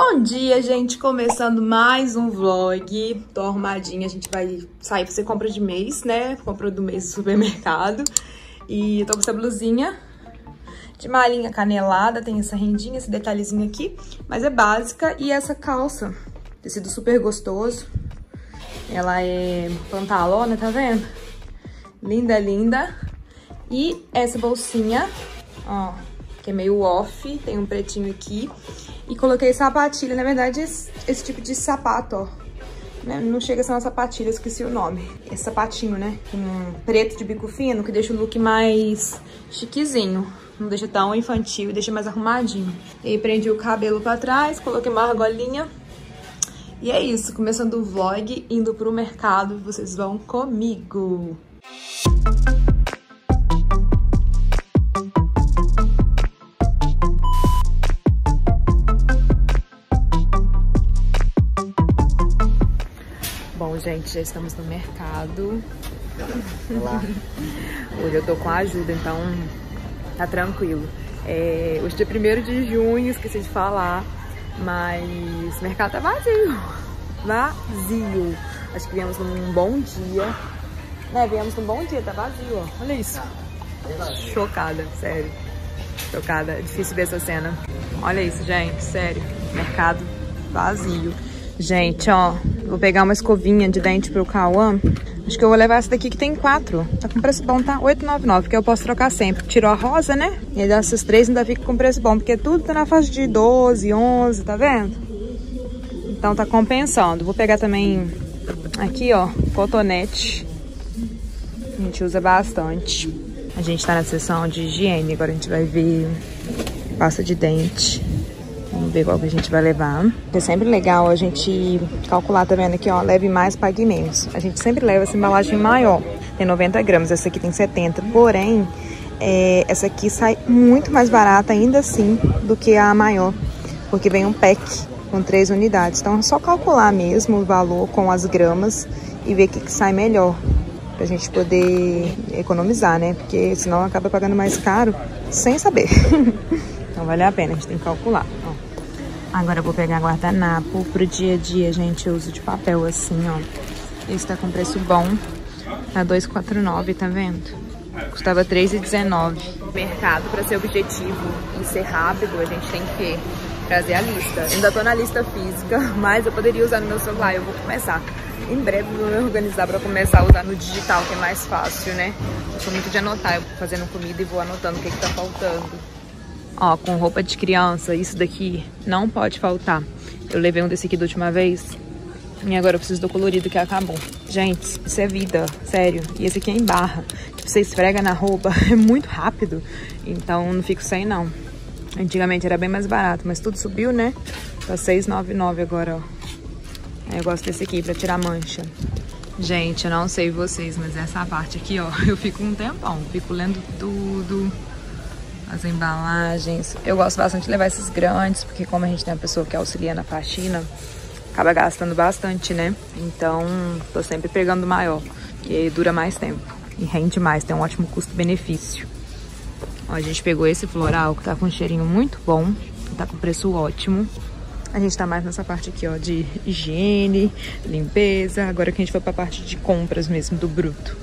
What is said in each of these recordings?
Bom dia, gente! Começando mais um vlog. Tô arrumadinha, a gente vai sair pra fazer compra de mês, né? Compra do mês do supermercado. E tô com essa blusinha de malinha canelada, tem essa rendinha, esse detalhezinho aqui, mas é básica. E essa calça, tecido super gostoso. Ela é pantalona, tá vendo? Linda, linda. E essa bolsinha, ó, que é meio off, tem um pretinho aqui. E coloquei sapatilha, na verdade, esse, esse tipo de sapato, ó. Né? Não chega a ser uma sapatilha, esqueci o nome. Esse sapatinho, né? Um preto de bico fino, que deixa o look mais chiquezinho. Não deixa tão infantil, deixa mais arrumadinho. E aí prendi o cabelo pra trás, coloquei uma argolinha. E é isso, começando o vlog, indo pro mercado, vocês vão comigo. Gente, já estamos no mercado. Olá. Hoje eu tô com a ajuda, então tá tranquilo. É, hoje é 1 de junho, esqueci de falar, mas o mercado tá vazio. Vazio. Acho que viemos num bom dia. Né, viemos num bom dia, tá vazio, ó. Olha isso. Chocada, sério. Chocada. Difícil ver essa cena. Olha isso, gente, sério. Mercado vazio. Gente, ó, vou pegar uma escovinha de dente pro Cauã. Acho que eu vou levar essa daqui que tem quatro. Tá com preço bom, tá? 8,99, porque eu posso trocar sempre. Tirou a rosa, né? E dessas três ainda fica com preço bom, porque tudo tá na faixa de 12, 11, tá vendo? Então tá compensando. Vou pegar também aqui, ó, cotonete. A gente usa bastante. A gente tá na seção de higiene, agora a gente vai ver pasta de dente. Vamos ver qual que a gente vai levar. É sempre legal a gente calcular, tá vendo aqui, ó, leve mais, pague menos. A gente sempre leva essa embalagem maior, tem 90 gramas, essa aqui tem 70, porém, é, essa aqui sai muito mais barata ainda assim do que a maior, porque vem um pack com três unidades. Então é só calcular mesmo o valor com as gramas e ver o que, que sai melhor pra gente poder economizar, né? Porque senão acaba pagando mais caro sem saber. então vale a pena, a gente tem que calcular. Ó. Agora eu vou pegar guardanapo pro dia a dia, gente. Eu uso de papel assim, ó. Esse tá com preço bom. Tá 2,49, tá vendo? Custava 3,19. Mercado, para ser objetivo e ser rápido, a gente tem que trazer a lista. ainda tô na lista física, mas eu poderia usar no meu celular. Eu vou começar. Em breve vou me organizar para começar a usar no digital, que é mais fácil, né? Eu sou muito de anotar, eu vou fazendo comida e vou anotando o que, que tá faltando. Ó, com roupa de criança, isso daqui não pode faltar. Eu levei um desse aqui da última vez. E agora eu preciso do colorido que acabou. Gente, isso é vida, sério. E esse aqui é em barra. Tipo, você esfrega na roupa, é muito rápido. Então não fico sem não. Antigamente era bem mais barato, mas tudo subiu, né? Tá 6,99 agora, ó. Eu gosto desse aqui pra tirar mancha. Gente, eu não sei vocês, mas essa parte aqui, ó, eu fico um tempão. Fico lendo tudo as embalagens. Eu gosto bastante de levar esses grandes, porque como a gente tem uma pessoa que auxilia na faxina, acaba gastando bastante, né? Então, tô sempre pegando maior, que aí dura mais tempo e rende mais, tem um ótimo custo-benefício. A gente pegou esse floral que tá com um cheirinho muito bom, tá com preço ótimo. A gente tá mais nessa parte aqui, ó, de higiene, limpeza. Agora que a gente foi pra parte de compras mesmo, do bruto.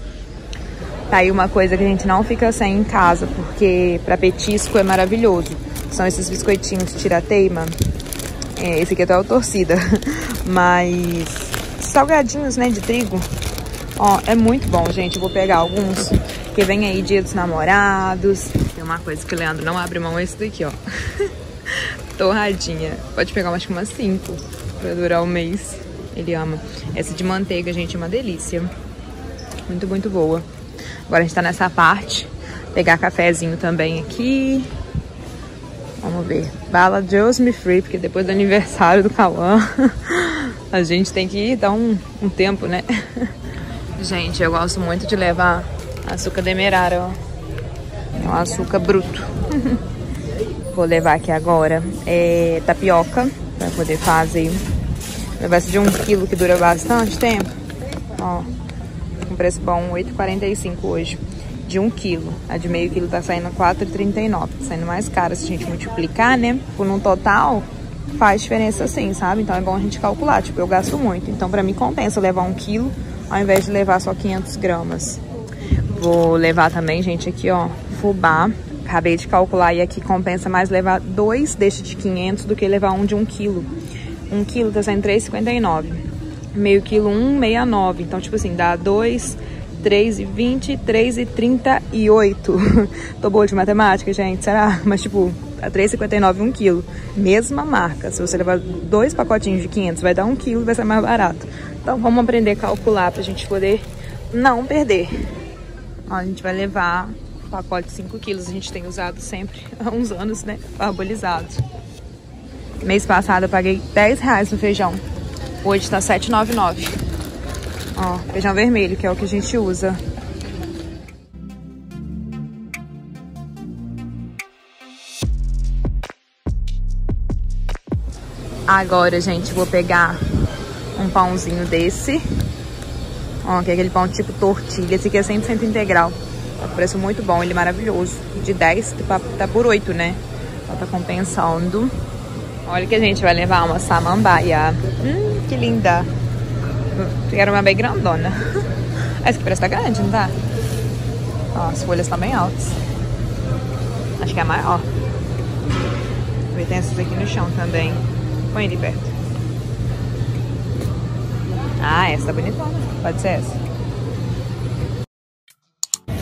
Tá aí uma coisa que a gente não fica sem em casa, porque para petisco é maravilhoso. São esses biscoitinhos tira-teima. É, esse aqui é o torcida. Mas salgadinhos, né, de trigo. Ó, é muito bom, gente. Eu vou pegar alguns que vem aí dia dos namorados. Tem uma coisa que o Leandro não abre mão, é esse daqui, ó. Torradinha. Pode pegar, acho que umas cinco pra durar um mês. Ele ama. Essa de manteiga, gente, é uma delícia. Muito, muito boa. Agora a gente tá nessa parte. Pegar cafezinho também aqui. Vamos ver. Bala Just Me Free, porque depois do aniversário do Cauã, a gente tem que dar um, um tempo, né? Gente, eu gosto muito de levar açúcar demerara, ó. É um açúcar bruto. Vou levar aqui agora é, tapioca, pra poder fazer. Levar de um quilo que dura bastante tempo. Ó, preço bom, 8,45 hoje, de 1 quilo. A de meio quilo tá saindo 4,39, tá saindo mais cara se a gente multiplicar, né? Por um total, faz diferença sim, sabe? Então é bom a gente calcular, tipo, eu gasto muito. Então pra mim compensa levar um quilo ao invés de levar só 500 gramas. Vou levar também, gente, aqui, ó, fubá. Acabei de calcular e aqui compensa mais levar dois deste de 500 do que levar um de um quilo. Um quilo tá saindo 3,59. Meio quilo, 1,69. Então, tipo assim, dá dois... 3,20, 3,38. Tô boa de matemática, gente, será? Mas, tipo, a 3,59 um quilo. Mesma marca. Se você levar dois pacotinhos de 500, vai dar um quilo e vai ser mais barato. Então, vamos aprender a calcular pra gente poder não perder. Ó, a gente vai levar um pacote de 5 quilos. A gente tem usado sempre há uns anos, né? Parbolizado. Mês passado eu paguei 10 reais no feijão. Hoje tá 7,99. Ó, feijão vermelho, que é o que a gente usa. Agora, gente, vou pegar um pãozinho desse. Ó, que é aquele pão tipo tortilha. Esse aqui é 100% integral. Tá com preço muito bom, ele é maravilhoso. De 10 tá, tá por 8, né? Ela tá compensando. Olha que a gente vai levar uma samambaia. Hum, que linda. Era uma bem grandona. Essa aqui parece que tá grande, não tá? Ó, as folhas estão bem altas. Acho que é a maior. E tem essas aqui no chão também. Põe ali perto. Ah, essa tá bonitona. Pode ser essa.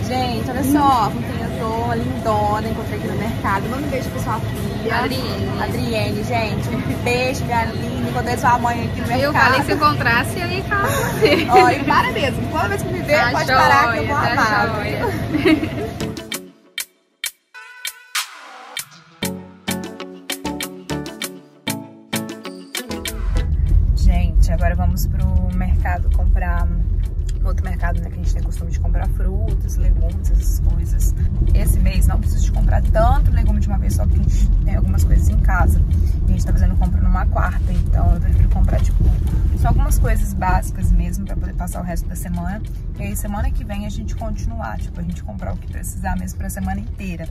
Gente, olha só uma lindona, encontrei aqui no mercado. Manda um beijo pro sua filha. Adriene. Adriene, gente. Beijo, Galinha. Encontrei sua mãe aqui no mercado. Eu falei que se encontrasse, falar com você. Ó, e para mesmo. Toda vez que me ver, Tá pode parar que eu vou joia, tá amar. joia. Gente, agora vamos pro mercado comprar outro mercado, né? Que a gente tem costume de comprar frutas, legumes, essas coisas. Esse mês não preciso de comprar tanto legume de uma vez, só porque a gente tem algumas coisas em casa. E a gente tá fazendo compra numa quarta, então eu prefiro comprar, tipo, só algumas coisas básicas mesmo pra poder passar o resto da semana. E aí semana que vem a gente continuar, tipo, a gente comprar o que precisar mesmo pra semana inteira.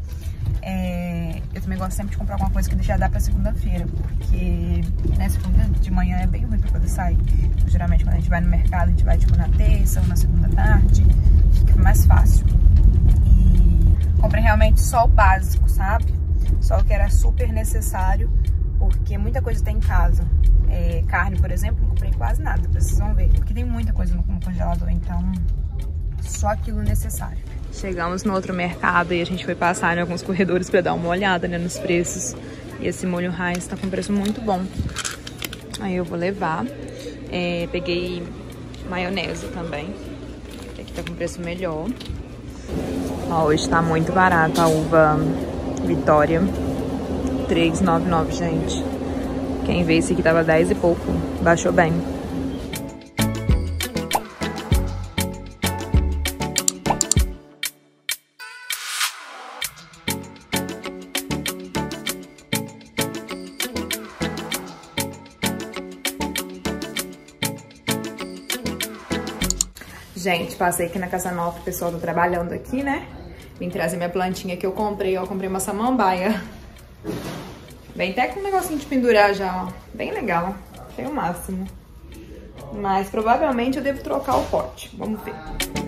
É, eu também gosto sempre de comprar alguma coisa que já dá pra segunda-feira, porque né, segunda de manhã é bem ruim pra poder sair. Geralmente quando a gente vai no mercado, a gente vai tipo na terça ou na segunda tarde, fica mais fácil. E comprei realmente só o básico, sabe? Só o que era super necessário, porque muita coisa tem em casa. É, carne, por exemplo, não comprei quase nada, vocês vão ver. Porque tem muita coisa no, no congelador, então só aquilo necessário. Chegamos no outro mercado e a gente foi passar em alguns corredores para dar uma olhada né, nos preços. E esse molho Heinz tá com preço muito bom. Aí eu vou levar. É, peguei maionese também, aqui tá com preço melhor. Ó, hoje tá muito barato a uva Vitória. 3,99, gente. Quem vê esse aqui tava 10 e pouco. Baixou bem. Passei aqui na Casa Nova, o pessoal tá trabalhando aqui, né? Vim trazer minha plantinha que eu comprei, ó. Comprei uma samambaia. Vem até com um negocinho de pendurar já, ó. Bem legal. Achei o máximo. Mas provavelmente eu devo trocar o pote. Vamos ver.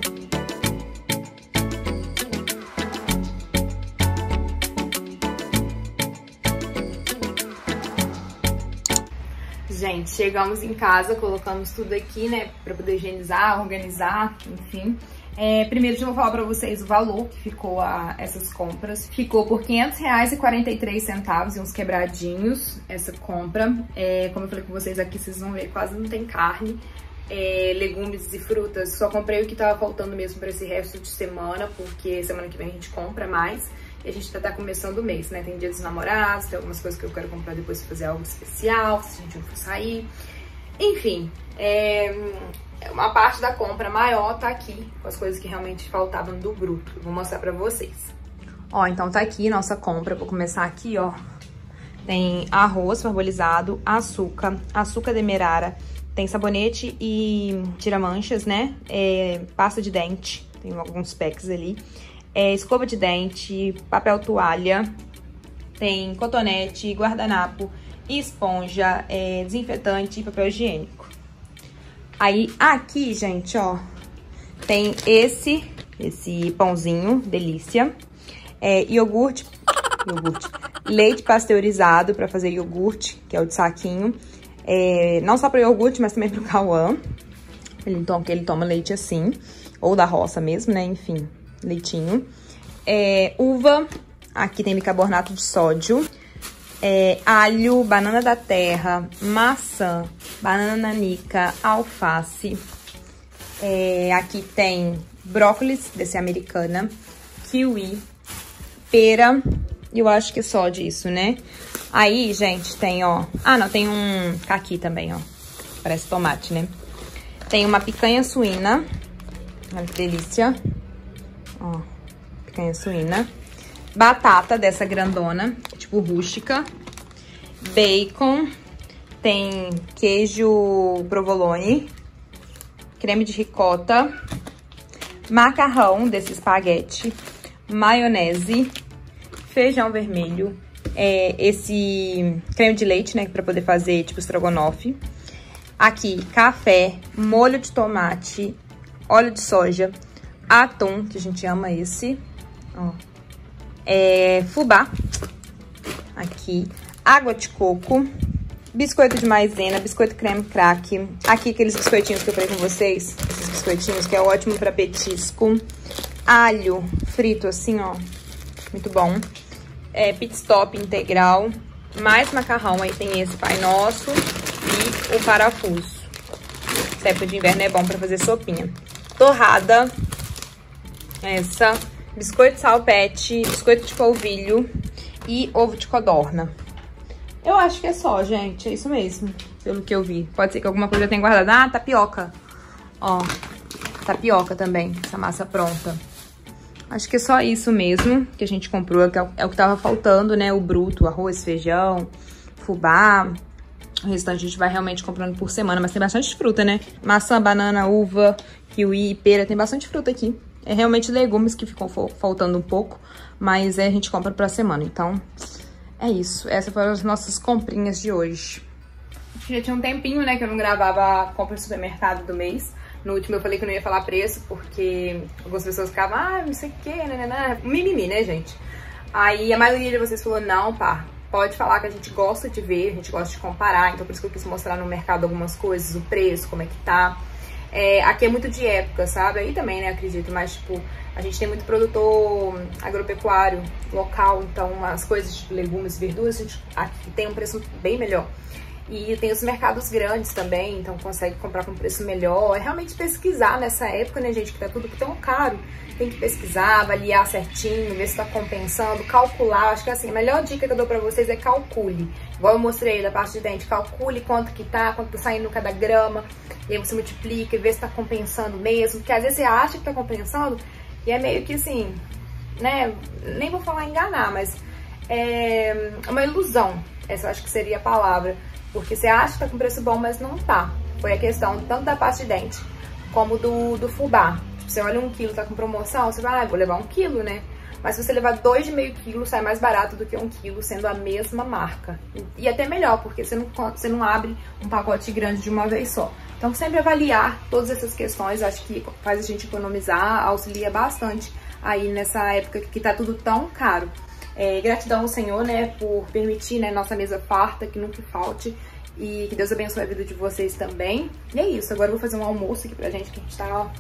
Gente, chegamos em casa, colocamos tudo aqui, né, pra poder higienizar, organizar, enfim. É, primeiro eu vou falar pra vocês o valor que ficou a essas compras. Ficou por R$ 500,43 e uns quebradinhos essa compra. É, como eu falei com vocês aqui, vocês vão ver, quase não tem carne. É, legumes e frutas, só comprei o que tava faltando mesmo pra esse resto de semana, porque semana que vem a gente compra mais. E a gente tá, tá começando o mês, né? Tem dia dos namorados, tem algumas coisas que eu quero comprar depois pra fazer algo especial, se a gente não for sair. Enfim, é, uma parte da compra maior tá aqui, com as coisas que realmente faltavam do bruto. Vou mostrar pra vocês. Ó, então tá aqui nossa compra. Vou começar aqui, ó. Tem arroz parbolizado, açúcar, açúcar demerara, tem sabonete e tira-manchas, né? É, pasta de dente, tem alguns packs ali. É, escova de dente, papel toalha, tem cotonete, guardanapo, esponja, é, desinfetante e papel higiênico. Aí, aqui, gente, ó, tem esse, esse pãozinho, delícia. É, iogurte, iogurte, leite pasteurizado para fazer iogurte, que é o de saquinho. É, não só para iogurte, mas também para o Cauã. Ele, toma, ele toma leite assim, ou da roça mesmo, né? Enfim, leitinho. É, uva, aqui tem bicarbonato de sódio. É, alho, banana da terra, maçã, banana nanica, alface. É, aqui tem brócolis, desse americana, kiwi, pera, eu acho que é só disso, né? Aí, gente, tem, ó... Ah, não, tem um caqui também, ó. Parece tomate, né? Tem uma picanha suína. Olha que delícia. Ó, picanha suína. Batata dessa grandona, tipo rústica. Bacon. Tem queijo provolone. Creme de ricota. Macarrão desse espaguete. Maionese. Feijão vermelho é, esse creme de leite, né, pra poder fazer, tipo, estrogonofe. Aqui, café, molho de tomate, óleo de soja, atum, que a gente ama esse, ó. É, fubá, aqui, água de coco, biscoito de maisena, biscoito creme crack. Aqui, aqueles biscoitinhos que eu falei com vocês, esses biscoitinhos que é ótimo pra petisco. Alho frito assim, ó, muito bom é, pit stop integral, mais macarrão, aí tem esse Pai Nosso e o parafuso. Essa época de inverno é bom pra fazer sopinha. Torrada, essa, biscoito salpete, biscoito de polvilho e ovo de codorna. Eu acho que é só, gente, é isso mesmo, pelo que eu vi. Pode ser que alguma coisa eu tenha guardado. Ah, tapioca. Ó, tapioca também, essa massa pronta. Acho que é só isso mesmo que a gente comprou, é, é o que tava faltando, né? O bruto, arroz, feijão, fubá. O restante a gente vai realmente comprando por semana, mas tem bastante fruta, né? Maçã, banana, uva, kiwi, pera, tem bastante fruta aqui. É realmente legumes que ficam faltando um pouco, mas é, a gente compra pra semana. Então, é isso. Essas foram as nossas comprinhas de hoje. Já tinha um tempinho, né, que eu não gravava a compra do supermercado do mês. No último eu falei que eu não ia falar preço, porque algumas pessoas ficavam, ah, não sei o que, né, né, mimimi, né, gente? Aí a maioria de vocês falou, não, pá, pode falar que a gente gosta de ver, a gente gosta de comparar, então por isso que eu quis mostrar no mercado algumas coisas, o preço, como é que tá. É, aqui é muito de época, sabe? Aí também, né, acredito, mas tipo, a gente tem muito produtor agropecuário local, então as coisas, tipo legumes, verduras, a gente, aqui tem um preço bem melhor. E tem os mercados grandes também, então consegue comprar com preço melhor. É realmente pesquisar nessa época, né, gente, que tá tudo tão caro. Tem que pesquisar, avaliar certinho, ver se tá compensando, calcular. Acho que assim, a melhor dica que eu dou pra vocês é calcule. Igual eu mostrei da parte de dente, calcule quanto que tá, quanto tá saindo cada grama. E aí você multiplica e vê se tá compensando mesmo. Porque às vezes você acha que tá compensando e é meio que assim, né, nem vou falar enganar, mas é uma ilusão. Essa eu acho que seria a palavra porque você acha que tá com preço bom, mas não tá. Foi a questão tanto da pasta de dente como do, do fubá. Tipo, você olha um quilo, tá com promoção, você vai, ah, vou levar um quilo, né? Mas se você levar dois de meio quilo, sai mais barato do que um quilo, sendo a mesma marca. E até melhor, porque você não, você não abre um pacote grande de uma vez só. Então, sempre avaliar todas essas questões, acho que faz a gente economizar, auxilia bastante aí nessa época que tá tudo tão caro. É, gratidão ao Senhor, né, por permitir, né, nossa mesa farta, que nunca falte. E que Deus abençoe a vida de vocês também. E é isso, agora eu vou fazer um almoço aqui pra gente, que a gente tá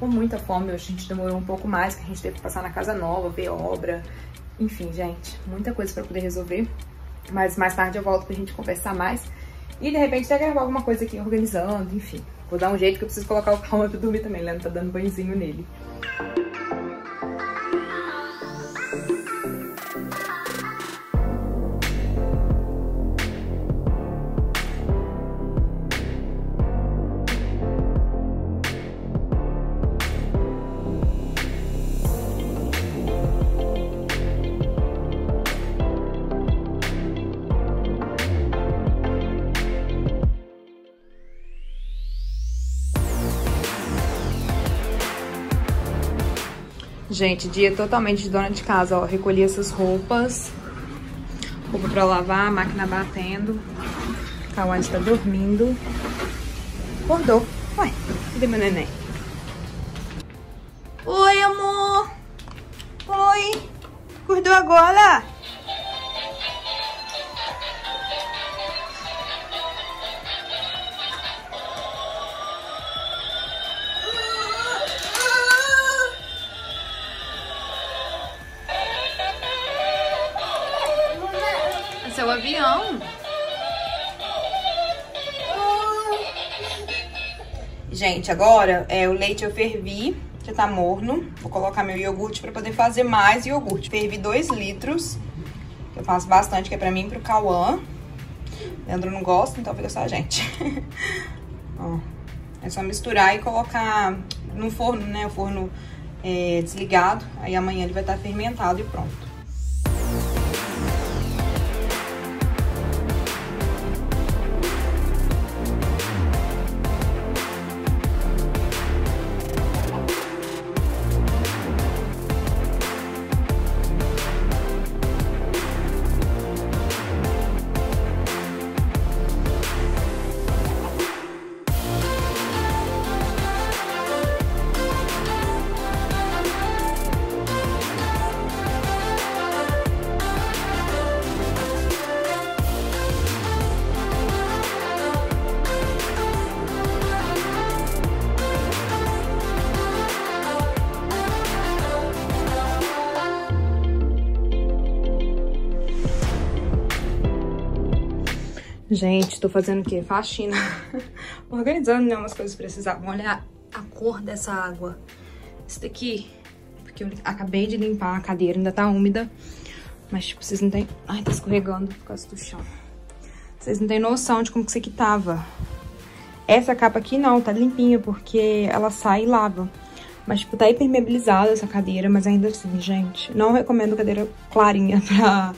com muita fome. Hoje a gente demorou um pouco mais, que a gente teve que passar na casa nova, ver obra. Enfim, gente, muita coisa pra poder resolver. Mas mais tarde eu volto pra gente conversar mais. E de repente até gravar alguma coisa aqui organizando, enfim. Vou dar um jeito que eu preciso colocar o calma pra dormir também. Leandro tá dando banhozinho nele. Gente, dia totalmente de dona de casa, ó. Recolhi essas roupas. roupa pra lavar, máquina batendo. Cauã está dormindo. Acordou. Ué, cadê meu neném? Oi, amor! Oi! Acordou agora? Seu avião. Gente, agora é, o leite eu fervi, já tá morno. Vou colocar meu iogurte pra poder fazer mais iogurte. Fervi 2 litros, eu faço bastante, que é pra mim e pro Cauã. Leandro não gosta, então fica só a gente. Ó, é só misturar e colocar no forno, né? O forno é, desligado. Aí amanhã ele vai estar fermentado e pronto. Gente, tô fazendo o quê? Faxina. Organizando, né, umas coisas que precisavam. Olha a cor dessa água. Isso daqui, porque eu acabei de limpar a cadeira, ainda tá úmida. Mas, tipo, vocês não tem... Ai, tá escorregando por causa do chão. Vocês não têm noção de como que isso aqui tava. Essa capa aqui não, tá limpinha, porque ela sai e lava. Mas, tipo, tá hipermeabilizada essa cadeira, mas ainda assim, gente, não recomendo cadeira clarinha pra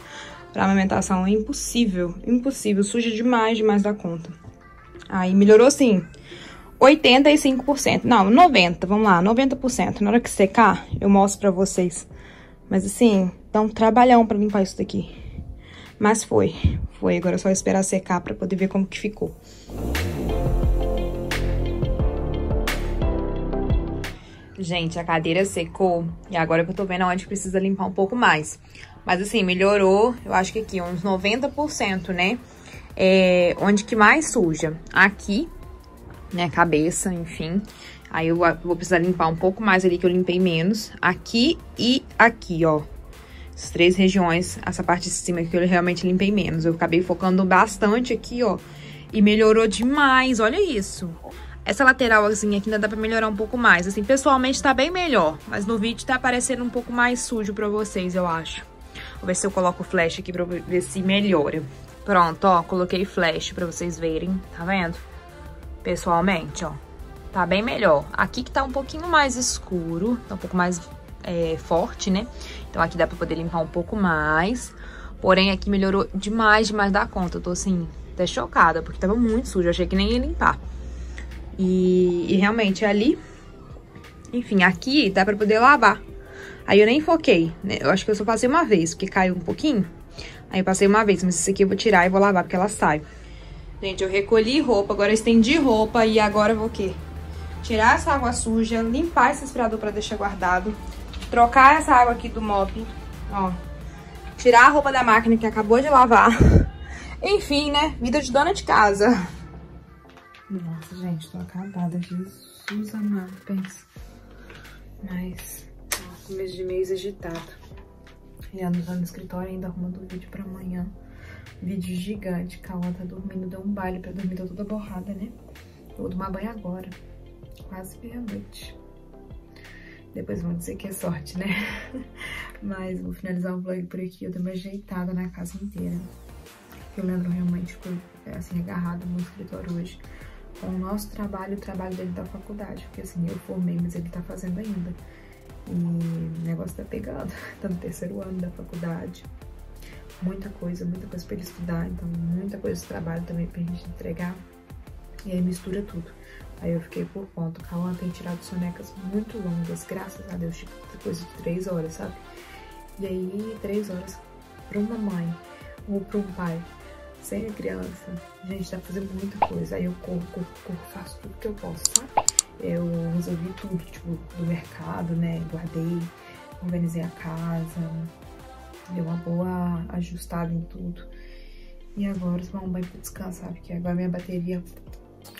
pra amamentação. É impossível, impossível. Suja demais, demais da conta. Aí melhorou sim. 85%. Não, 90%. Vamos lá, 90%. Na hora que secar, eu mostro pra vocês. Mas assim, dá um trabalhão pra limpar isso daqui. Mas foi. Foi. Agora é só esperar secar pra poder ver como que ficou. Gente, a cadeira secou. E agora que eu tô vendo onde precisa limpar um pouco mais. Mas assim, melhorou, eu acho que aqui uns 90%, né? É, onde que mais suja? Aqui, né, cabeça, enfim. Aí eu vou precisar limpar um pouco mais ali, que eu limpei menos. Aqui e aqui, ó. As três regiões, essa parte de cima que eu realmente limpei menos. Eu acabei focando bastante aqui, ó. E melhorou demais, olha isso. Essa lateralzinha aqui ainda dá pra melhorar um pouco mais. Assim, pessoalmente tá bem melhor. Mas no vídeo tá aparecendo um pouco mais sujo pra vocês, eu acho. Vou ver se eu coloco o flash aqui pra ver se melhora. Pronto, ó, coloquei flash pra vocês verem, tá vendo? Pessoalmente, ó, tá bem melhor. Aqui que tá um pouquinho mais escuro, tá um pouco mais é, forte, né? Então aqui dá pra poder limpar um pouco mais. Porém, aqui melhorou demais, demais da conta. Eu tô, assim, até chocada, porque tava muito sujo. Achei que nem ia limpar. E, e realmente, ali... Enfim, aqui dá pra poder lavar. Aí eu nem foquei, né? Eu acho que eu só passei uma vez, porque caiu um pouquinho. Aí eu passei uma vez, mas esse aqui eu vou tirar e vou lavar, porque ela sai. Gente, eu recolhi roupa, agora eu estendi roupa e agora eu vou o quê? Tirar essa água suja, limpar esse aspirador pra deixar guardado, trocar essa água aqui do mop, ó. Tirar a roupa da máquina que acabou de lavar. Enfim, né? Vida de dona de casa. Nossa, gente, tô acabada. Jesus amado, pensa. Mas começo de mês agitado. Leandro tá no escritório ainda arrumando um vídeo pra amanhã. Vídeo gigante. Cauã tá dormindo, deu um baile pra dormir, tá toda borrada, né? Eu vou tomar banho agora. Quase meia-noite. Depois vão dizer que é sorte, né? Mas vou finalizar o vlog por aqui. Eu dei uma ajeitada na casa inteira. Porque o Leandro realmente ficou, assim, agarrado no escritório hoje. Com o nosso trabalho o trabalho dele da faculdade. Porque, assim, eu formei, mas ele tá fazendo ainda. E o negócio tá pegando, tá no terceiro ano da faculdade. Muita coisa, muita coisa pra ele estudar, então muita coisa de trabalho também pra gente entregar. E aí mistura tudo. Aí eu fiquei por conta. O Cauã tem tirado sonecas muito longas, graças a Deus, tipo, coisa de três horas, sabe? E aí, três horas pra uma mãe ou pra um pai sem a criança, gente, pra fazer muita coisa. Aí eu corro, corro, corro, faço tudo que eu posso, sabe? Eu resolvi tudo, tipo, do mercado, né? Guardei, organizei a casa, dei uma boa ajustada em tudo. E agora tomar um banho pra descansar, porque agora minha bateria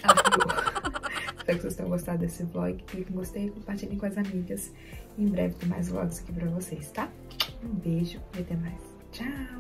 abriu. Espero que vocês tenham gostado desse vlog. Clique em gostei, compartilhem com as amigas. Em breve tem mais vlogs aqui pra vocês, tá? Um beijo e até mais. Tchau!